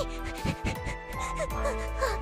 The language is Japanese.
あっ。